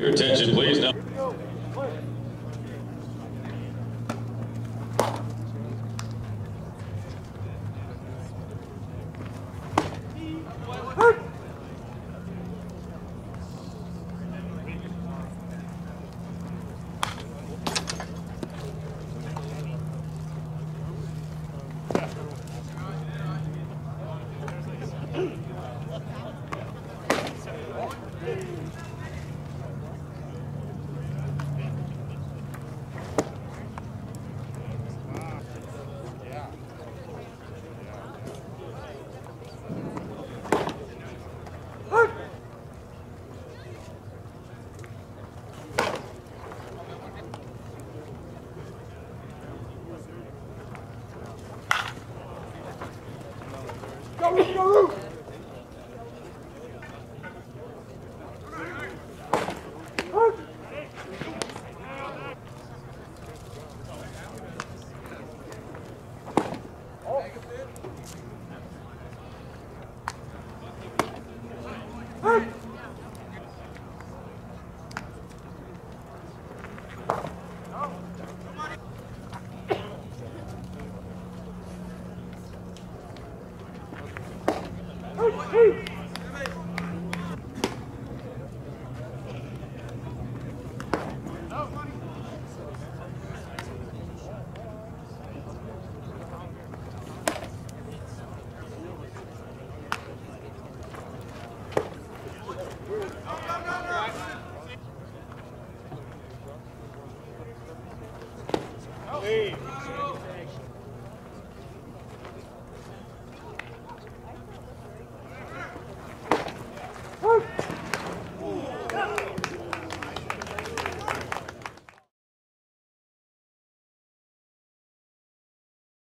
Your attention, please. Now. Commissioner Hey!